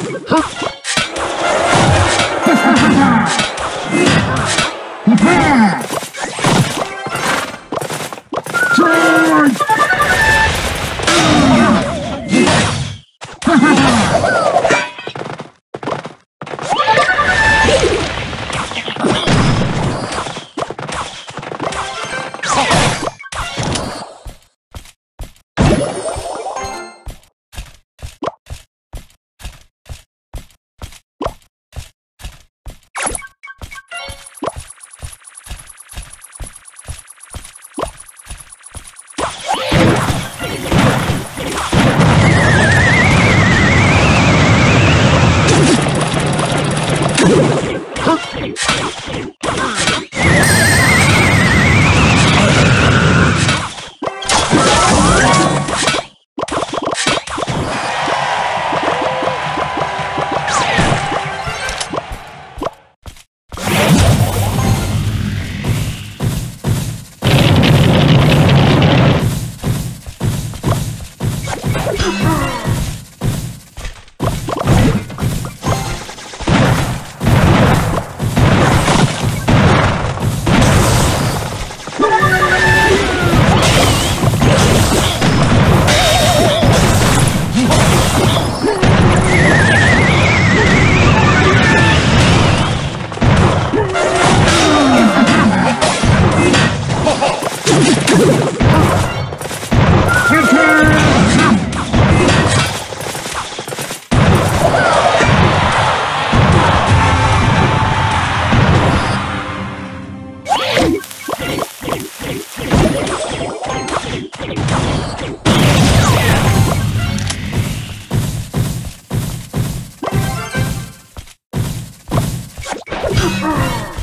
Huh? Ah!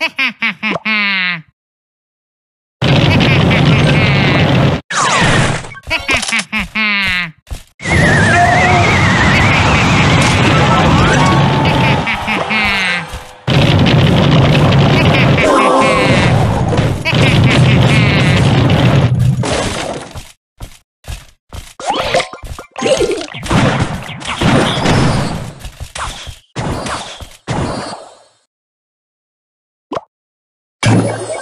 Ha ha ha ha! Huh?